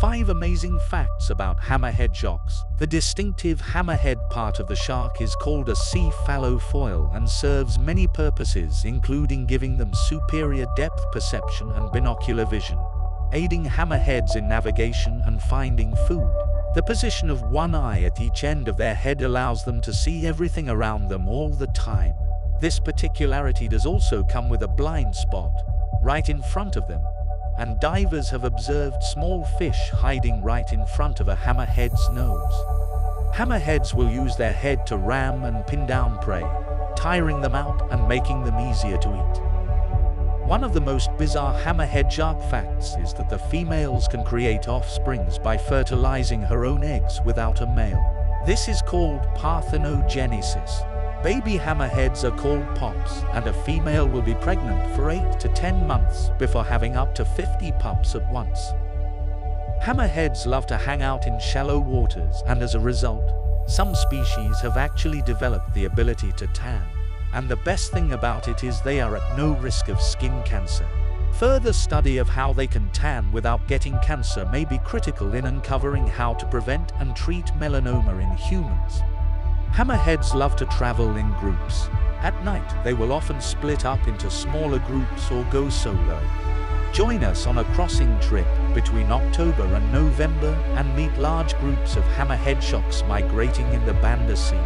5 amazing facts about hammerhead sharks. The distinctive hammerhead part of the shark is called a cephalofoil and serves many purposes including giving them superior depth perception and binocular vision, aiding hammerheads in navigation and finding food. The position of one eye at each end of their head allows them to see everything around them all the time. This particularity does also come with a blind spot, right in front of them, and divers have observed small fish hiding right in front of a hammerhead's nose. Hammerheads will use their head to ram and pin down prey, tiring them out and making them easier to eat. One of the most bizarre hammerhead shark facts is that the females can create offsprings by fertilizing her own eggs without a male. This is called parthenogenesis. Baby hammerheads are called pups, and a female will be pregnant for 8 to 10 months before having up to 50 pups at once. Hammerheads love to hang out in shallow waters, and as a result, some species have actually developed the ability to tan. And the best thing about it is they are at no risk of skin cancer. Further study of how they can tan without getting cancer may be critical in uncovering how to prevent and treat melanoma in humans. Hammerheads love to travel in groups. At night, they will often split up into smaller groups or go solo. Join us on a crossing trip between October and November and meet large groups of hammerhead sharks migrating in the Banda Sea.